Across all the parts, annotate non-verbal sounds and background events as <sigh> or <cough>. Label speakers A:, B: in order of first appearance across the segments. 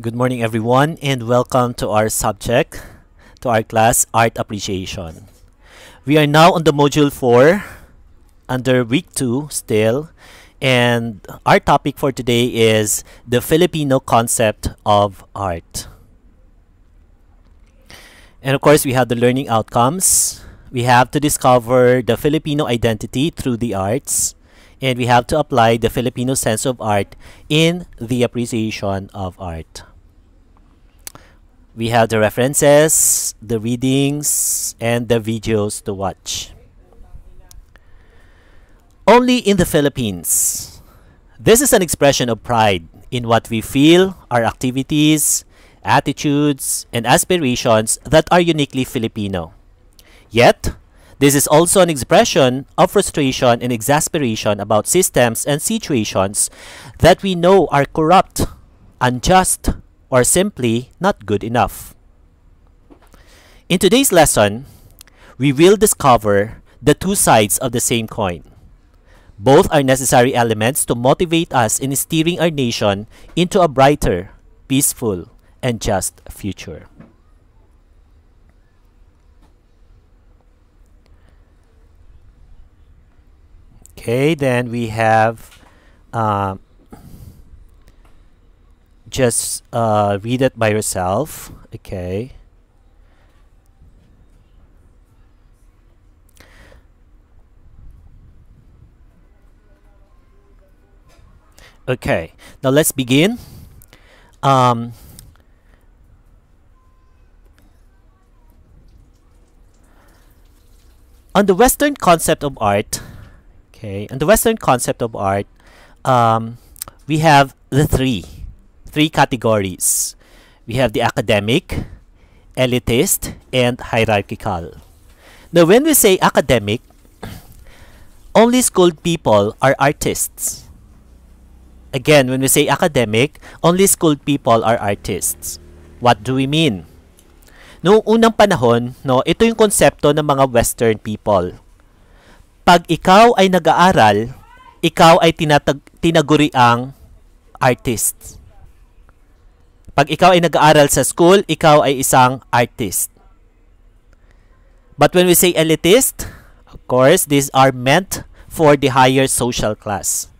A: Good morning, everyone, and welcome to our subject, to our class, Art Appreciation. We are now on the module 4, under week 2 still, and our topic for today is the Filipino concept of art. And of course, we have the learning outcomes. We have to discover the Filipino identity through the arts, and we have to apply the Filipino sense of art in the appreciation of art. We have the references, the readings, and the videos to watch. Only in the Philippines. This is an expression of pride in what we feel, our activities, attitudes, and aspirations that are uniquely Filipino. Yet, this is also an expression of frustration and exasperation about systems and situations that we know are corrupt, unjust, or simply not good enough. In today's lesson, we will discover the two sides of the same coin. Both are necessary elements to motivate us in steering our nation into a brighter, peaceful, and just future. Okay, then we have uh, just uh, read it by yourself. Okay. Okay, now let's begin. Um, on the Western concept of art, Okay, and the Western concept of art, um, we have the three, three categories. We have the academic, elitist, and hierarchical. Now, when we say academic, <clears throat> only schooled people are artists. Again, when we say academic, only schooled people are artists. What do we mean? Noong unang panahon, no, ito yung konsepto ng mga Western people pag ikaw ay nag-aaral, ikaw ay tinatag tinaguriang artist. Pag ikaw ay nag-aaral sa school, ikaw ay isang artist. But when we say elitist, of course, these are meant for the higher social class.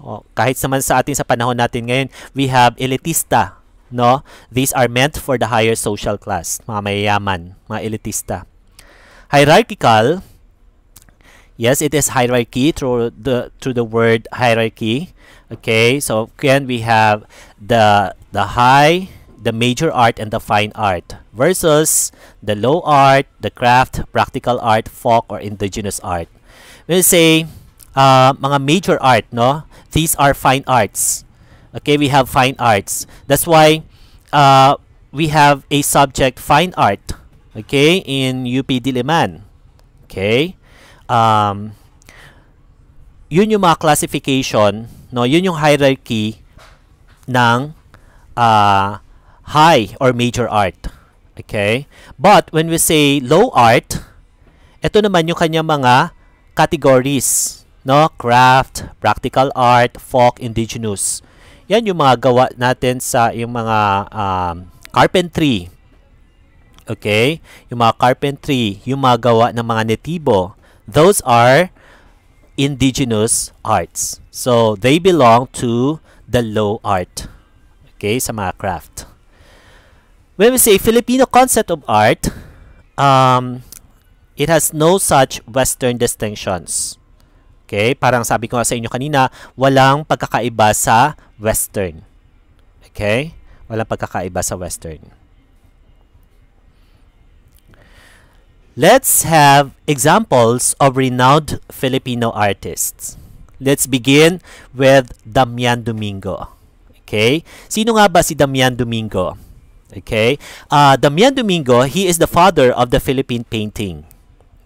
A: Oh, kahit naman sa atin sa panahon natin ngayon, we have elitista, no? These are meant for the higher social class, mga mayayaman, mga elitista. Hierarchical, Yes, it is hierarchy through the through the word hierarchy. Okay, so again we have the the high, the major art, and the fine art versus the low art, the craft, practical art, folk, or indigenous art. We'll say uh, mga major art, no? These are fine arts. Okay, we have fine arts. That's why uh, we have a subject fine art. Okay, in UP Diliman. Okay um, yun yung mga classification, no? Yun yung hierarchy ng uh, high or major art. Okay? But when we say low art, ito naman yung kanyang mga categories, no? Craft, practical art, folk, indigenous. Yan yung mga gawa natin sa yung mga um, carpentry. Okay? Yung mga carpentry, yung mga gawa ng mga netibo, those are indigenous arts. So, they belong to the low art. Okay, sa mga craft. When we say Filipino concept of art, um, it has no such Western distinctions. Okay, parang sabi ko nga sa inyo kanina, walang pagkakaiba sa Western. Okay, walang pagkakaiba sa Western. Let's have examples of renowned Filipino artists. Let's begin with Damian Domingo. Okay? Sino nga ba si Damian Domingo? Okay? Uh, Damian Domingo, he is the father of the Philippine painting.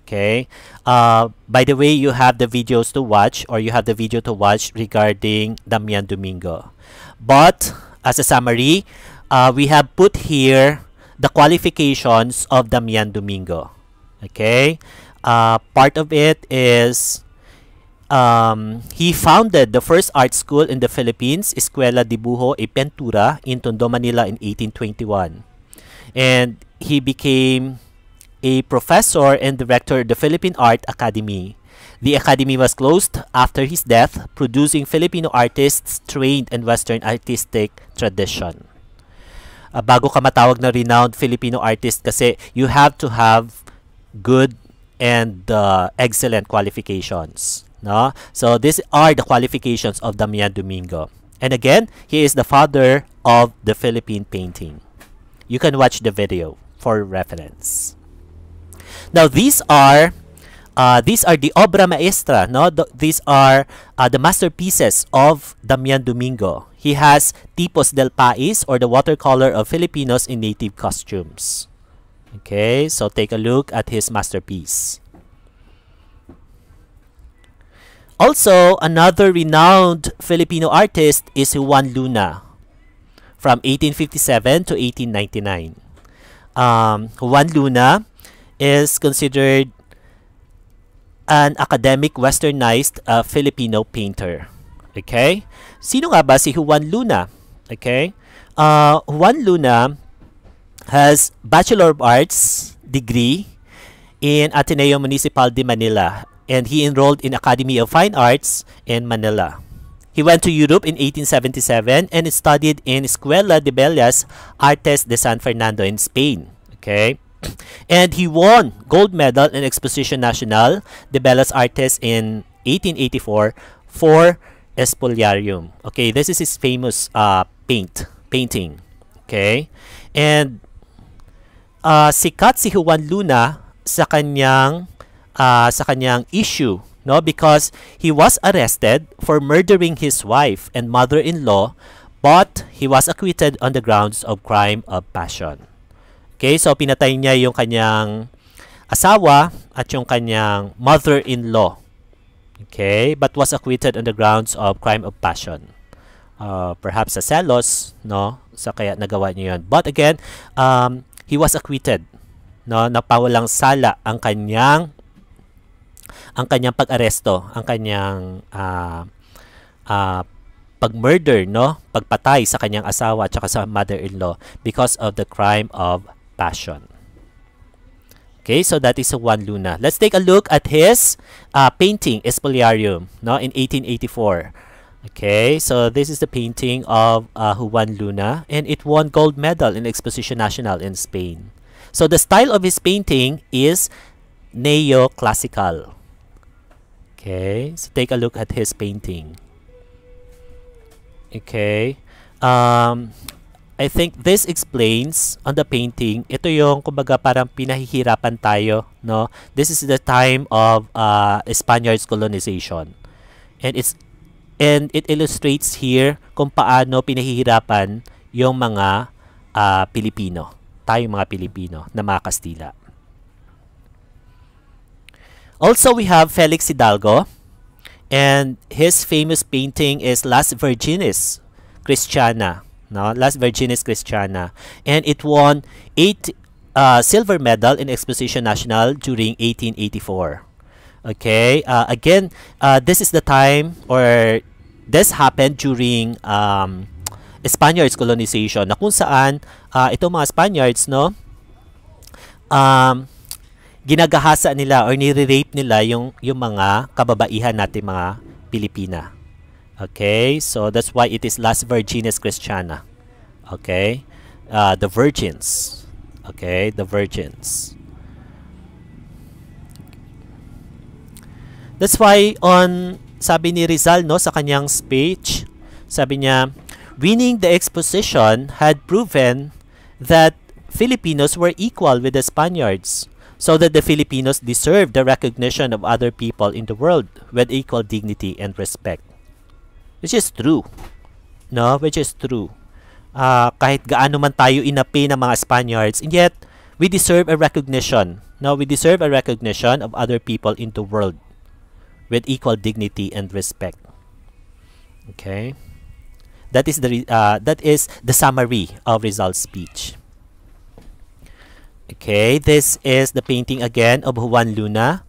A: Okay? Uh, by the way, you have the videos to watch or you have the video to watch regarding Damian Domingo. But, as a summary, uh, we have put here the qualifications of Damian Domingo. Okay? Uh, part of it is um, he founded the first art school in the Philippines, Escuela de Dibujo y Pintura in Tondo, Manila in 1821. And he became a professor and director of the Philippine Art Academy. The academy was closed after his death, producing Filipino artists trained in Western artistic tradition. Uh, bago ka matawag na renowned Filipino artist kasi you have to have good and uh, excellent qualifications. No? So these are the qualifications of Damian Domingo. And again, he is the father of the Philippine painting. You can watch the video for reference. Now these are uh, these are the obra maestra. No, Th these are uh, the masterpieces of Damian Domingo. He has Tipos del Pais or the watercolor of Filipinos in native costumes. Okay, so take a look at his masterpiece. Also, another renowned Filipino artist is Juan Luna from 1857 to 1899. Um, Juan Luna is considered an academic westernized uh, Filipino painter. Okay? Sino nga ba si Juan Luna? Okay? Uh, Juan Luna has Bachelor of Arts degree in Ateneo Municipal de Manila and he enrolled in Academy of Fine Arts in Manila. He went to Europe in 1877 and studied in Escuela de Bellas Artes de San Fernando in Spain. Okay? <clears throat> And he won gold medal in Exposition Nacional de Bellas Artes in 1884 for Espoliarium. Okay, this is his famous uh, paint painting. Okay? And uh, sikat si Juan Luna sa kanyang uh, sa kanyang issue no because he was arrested for murdering his wife and mother-in-law but he was acquitted on the grounds of crime of passion. Okay, so pinatay niya yung kanyang asawa at yung kanyang mother-in-law. Okay, but was acquitted on the grounds of crime of passion. Uh, perhaps sa selos, no? Sa kaya nagawa niya yun. But again, um, he was acquitted. No, napawalang sala ang kanyang ang kanyang pag-aresto, ang kanyang uh, uh, pag-murder, no? Pagpatay sa kanyang asawa at sa mother-in-law because of the crime of passion. Okay, so that is Juan Luna. Let's take a look at his uh, painting, Espoliarium, no, in 1884. Okay, so this is the painting of uh, Juan Luna, and it won gold medal in Exposition Nacional in Spain. So the style of his painting is neoclassical. Okay, so take a look at his painting. Okay, um, I think this explains on the painting, ito yung kumbaga parang pinahihirapan tayo, no? This is the time of uh, Spaniards colonization. And it's and it illustrates here kung paano pinahihirapan yung mga uh, Pilipino, tayong mga Pilipino na mga Kastila. Also, we have Felix Hidalgo, and his famous painting is Las Virgines Christiana no? Las Virgines Christiana. And it won eight uh, silver medal in Exposition Nacional during 1884. Okay, uh, again, uh, this is the time or this happened during um, Spaniards colonization na kung saan uh, itong mga Spaniards, no, um, ginagahasa nila or nire-rape nila yung, yung mga kababaihan natin mga Pilipina. Okay, so that's why it is Las Virgines Christiana. Okay, uh, the virgins. Okay, the virgins. That's why on sabi ni Rizal no sa kanyang speech, sabi niya, winning the exposition had proven that Filipinos were equal with the Spaniards so that the Filipinos deserve the recognition of other people in the world with equal dignity and respect. Which is true. No? Which is true. Uh, kahit gaano man tayo inapi ng mga Spaniards, and yet, we deserve a recognition. No? We deserve a recognition of other people in the world with equal dignity and respect. Okay? That is the uh, that is the summary of Rizal's speech. Okay, this is the painting again of Juan Luna,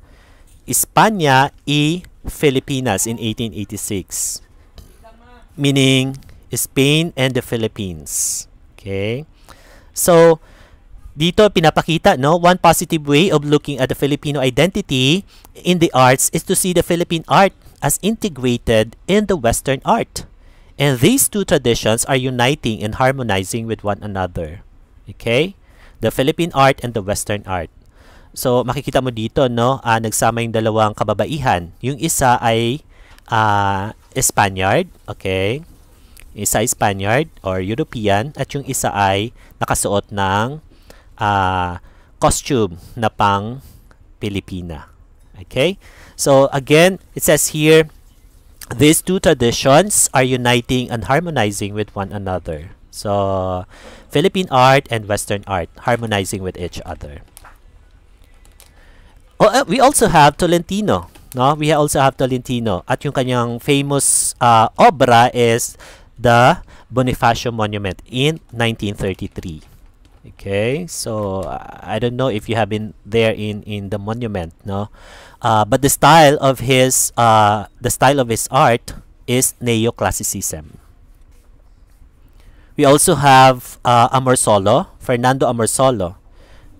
A: España y Filipinas in 1886. Meaning Spain and the Philippines. Okay? So, dito pinapakita, no, one positive way of looking at the Filipino identity in the arts is to see the Philippine art as integrated in the Western art. And these two traditions are uniting and harmonizing with one another. Okay? The Philippine art and the Western art. So, makikita mo dito, no, uh, nagsama yung dalawang kababaihan. Yung isa ay uh, Spaniard, okay? Isa ay Spaniard or European at yung isa ay nakasuot ng uh, costume na pang Pilipina. Okay? So, again, it says here, these two traditions are uniting and harmonizing with one another. So, Philippine art and Western art harmonizing with each other. Oh, uh, we also have Tolentino. No? We also have Tolentino. At yung kanyang famous uh, obra is the Bonifacio Monument in 1933. Okay, so I don't know if you have been there in in the monument, no, uh, but the style of his uh, the style of his art is neoclassicism. We also have uh, Amorsolo, Fernando Amorsolo,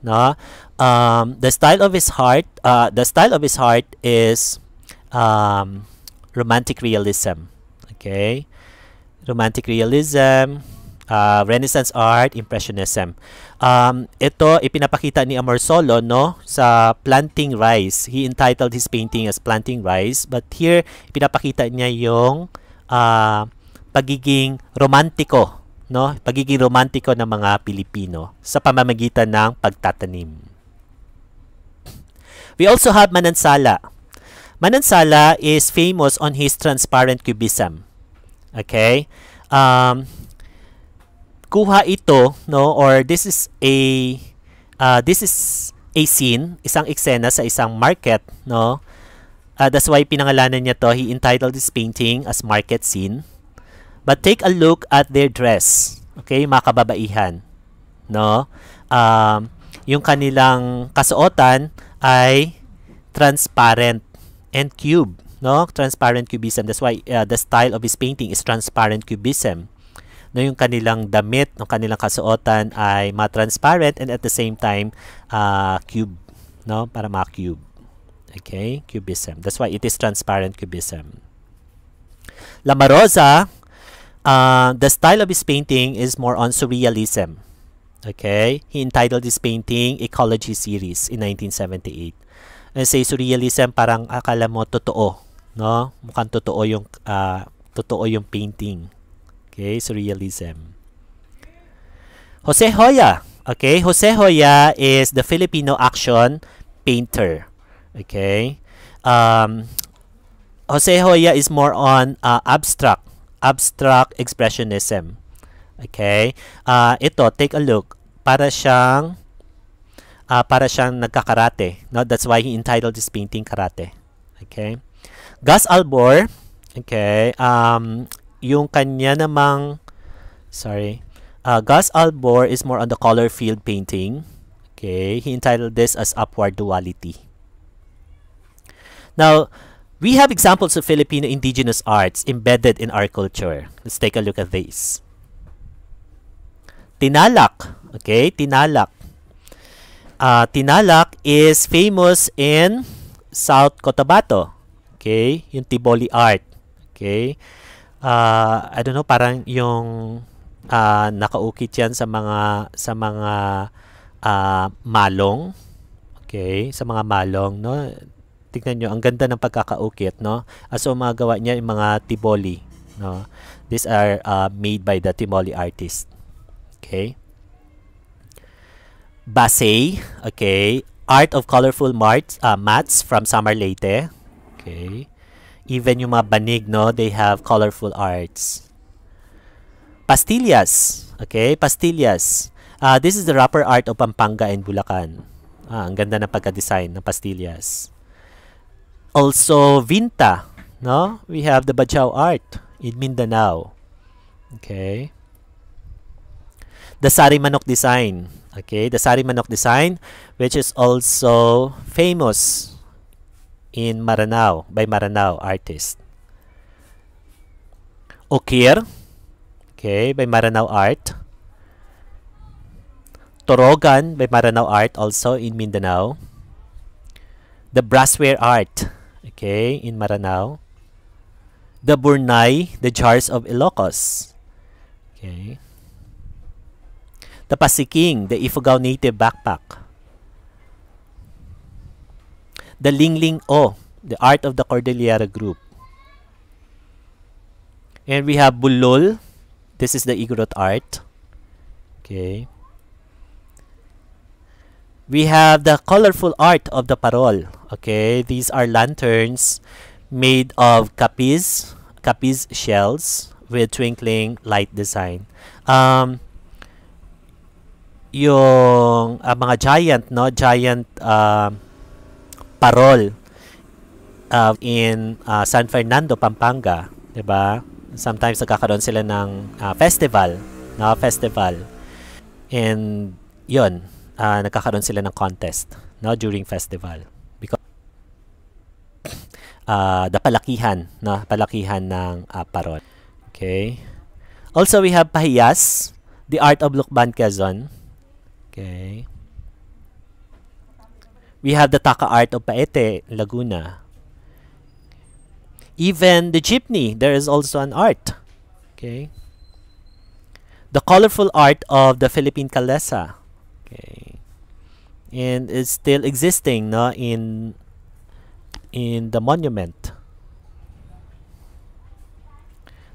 A: no, um, the style of his heart, uh, the style of his heart is um, romantic realism. Okay, romantic realism, uh, Renaissance art, Impressionism. Um, ito ipinapakita ni Amorsolo no sa Planting Rice. He entitled his painting as Planting Rice, but here ipinapakita niya yung uh, pagiging romantiko, no? Pagiging romantiko ng mga Pilipino sa pamamagitan ng pagtatanim. We also have Manansala. Manansala is famous on his transparent cubism. Okay? Um, kuha ito, no, or this is a uh, this is a scene, isang eksena sa isang market, no? Uh, that's why pinangalanan niya to. He entitled this painting as Market Scene. But take a look at their dress. Okay, mga kababaihan. No? Um, yung kanilang kasuotan ay transparent and cube no transparent cubism that's why uh, the style of his painting is transparent cubism no yung kanilang damit ng kanilang kasuotan ay ma-transparent and at the same time uh, cube no para ma-cube okay cubism that's why it is transparent cubism La Marosa uh, the style of his painting is more on surrealism Okay? He entitled this painting Ecology Series in 1978. And say surrealism parang akala mo totoo, no? Mukhang totoo yung uh, totoo yung painting. Okay, surrealism. Jose Hoya. Okay, Jose Hoya is the Filipino action painter. Okay? Um, Jose Hoya is more on uh, abstract abstract expressionism. Okay? Uh, ito, take a look. Para siyang uh, para siyang nagkakarate. No? That's why he entitled this painting Karate. Okay? Gus Albor, okay, um, yung kanya namang, sorry, uh, Gus Albor is more on the color field painting. Okay? He entitled this as Upward Duality. Now, we have examples of Filipino indigenous arts embedded in our culture. Let's take a look at these. Tinalak. Okay, Tinalak. Uh, Tinalak is famous in South Cotabato. Okay, yung Tiboli art. Okay. Uh, I don't know, parang yung uh, nakaukit yan sa mga sa mga uh, malong. Okay, sa mga malong, no? Tingnan nyo, ang ganda ng pagkakaukit, no? Aso mga gawa niya yung mga Tiboli, no? These are uh, made by the Tiboli artist. Okay. Basay, okay. Art of Colorful Mart, uh, Mats from Summer Leyte. Okay. Even yung mga banig, no, they have colorful arts. Pastillas. Okay, pastillas. Uh, this is the wrapper art of Pampanga and Bulacan. Ah, ang ganda ng pagka-design ng pastillas. Also, Vinta. No? We have the Bajau art in Mindanao. Okay the Sari Manok design. Okay, the Sari Manok design, which is also famous in Maranao by Maranao artist. Okir, okay, by Maranao Art. Torogan by Maranao Art also in Mindanao. The Brassware Art, okay, in Maranao. The Burnay, the Jars of Ilocos, okay. The Pasiking, the Ifugao Native Backpack. The Lingling O, the Art of the Cordillera Group. And we have Bulol. This is the Igorot art. Okay. We have the colorful art of the parol. Okay, these are lanterns made of capiz, capiz shells with twinkling light design. Um, yung uh, mga giant, no, giant uh, parol uh, in uh, San Fernando, Pampanga, 'di ba? Sometimes nagkakaroon sila ng uh, festival, no, festival. And 'yon, uh, nagkakaroon sila ng contest no during festival. Because <coughs> uh, the palakihan no palakihan ng uh, parot okay? Also we have pahiyas the art of Lukban Quezon. Okay we have the taka art of Paete Laguna. Even the jeepney there is also an art. Okay. The colorful art of the Philippine Kalesa. Okay. And is still existing no in in the monument.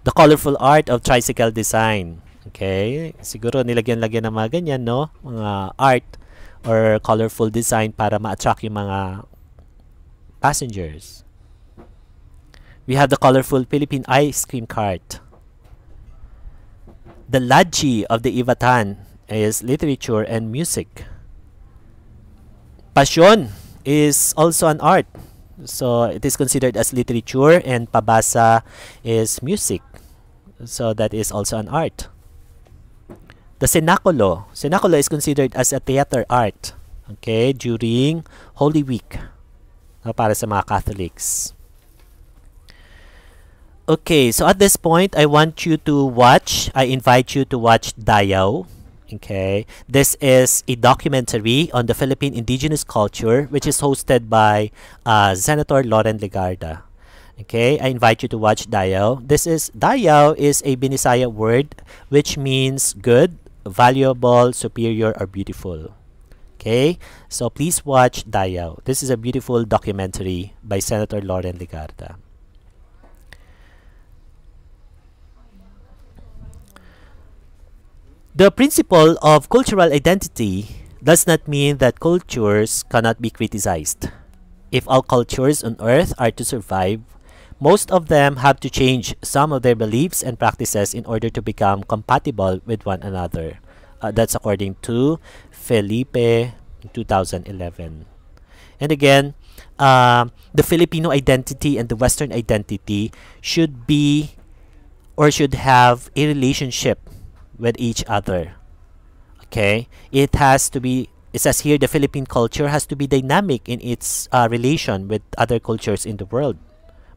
A: The colorful art of tricycle design. Okay. Siguro nilagyan-lagyan ng mga ganyan no? Mga art or colorful design para ma-attract yung mga passengers we have the colorful Philippine ice cream cart the Laji of the Ivatan is literature and music Pasyon is also an art. So it is considered as literature and pabasa is music. So that is also an art. The cenaculo. Cenaculo is considered as a theater art. Okay, during Holy Week. Para sa mga Catholics. Okay, so at this point, I want you to watch, I invite you to watch Dayaw. Okay, this is a documentary on the Philippine indigenous culture, which is hosted by uh, Senator Loren Legarda. Okay, I invite you to watch Dayaw. This is Dayaw is a Binisaya word which means good, valuable, superior, or beautiful. Okay, so please watch Dayaw. This is a beautiful documentary by Senator Loren Legarda. The principle of cultural identity does not mean that cultures cannot be criticized. If all cultures on earth are to survive, most of them have to change some of their beliefs and practices in order to become compatible with one another. Uh, that's according to Felipe 2011. And again, uh, the Filipino identity and the Western identity should be or should have a relationship with each other. Okay? It has to be, it says here, the Philippine culture has to be dynamic in its uh, relation with other cultures in the world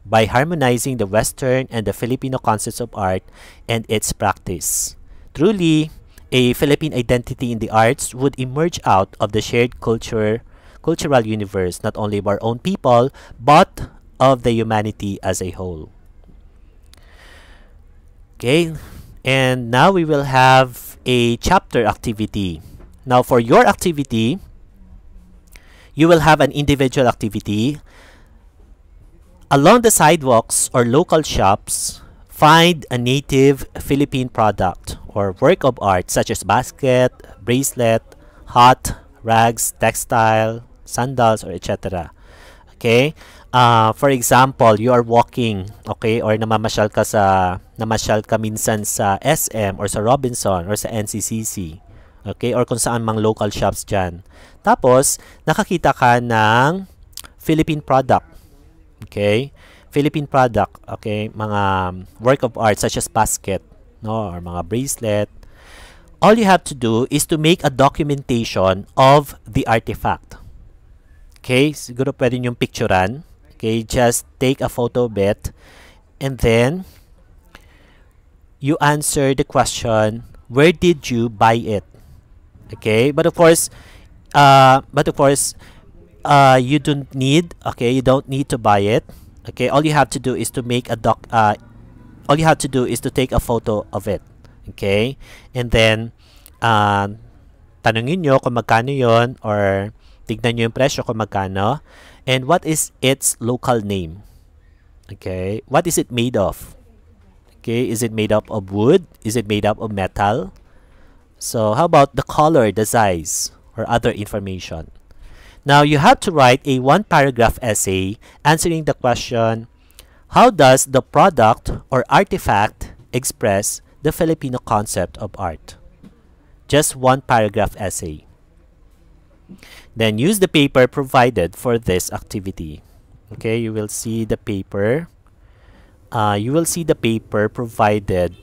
A: by harmonizing the Western and the Filipino concepts of art and its practice. Truly, a Philippine identity in the arts would emerge out of the shared culture, cultural universe, not only of our own people, but of the humanity as a whole. Okay, and now we will have a chapter activity. Now for your activity, you will have an individual activity. Along the sidewalks or local shops, find a native Philippine product or work of art such as basket, bracelet, hat, rags, textile, sandals, or etc. Okay? uh, for example, you are walking, okay, or namamasyal ka sa namasyal ka minsan sa SM or sa Robinson or sa NCCC. Okay, or kung saan mang local shops diyan. Tapos, nakakita ka ng Philippine product. Okay? Philippine product, okay, mga work of art such as basket, no, or mga bracelet. All you have to do is to make a documentation of the artifact. Okay, siguro pwede niyong picturean Okay, just take a photo of it and then you answer the question, where did you buy it? Okay, but of course, uh, but of course, uh, you don't need, okay, you don't need to buy it. Okay, all you have to do is to make a doc, uh, all you have to do is to take a photo of it. Okay, and then, uh, tanungin nyo kung magkano yon or tignan nyo yung presyo kung magkano and what is its local name. Okay, what is it made of? Okay, is it made up of wood? Is it made up of metal? So how about the color, the size, or other information? Now you have to write a one paragraph essay answering the question, how does the product or artifact express the Filipino concept of art? Just one paragraph essay. Then use the paper provided for this activity. Okay, you will see the paper. Uh, you will see the paper provided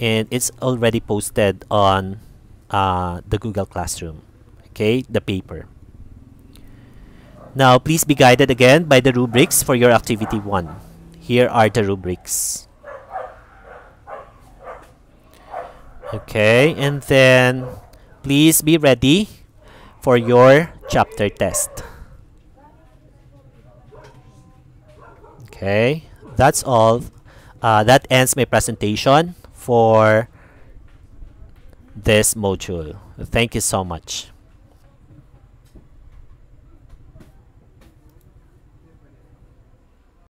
A: and it's already posted on uh, the Google Classroom. Okay, the paper. Now, please be guided again by the rubrics for your activity 1. Here are the rubrics. Okay, and then please be ready for your chapter test. Okay, that's all. Uh, that ends my presentation for this module. Thank you so much.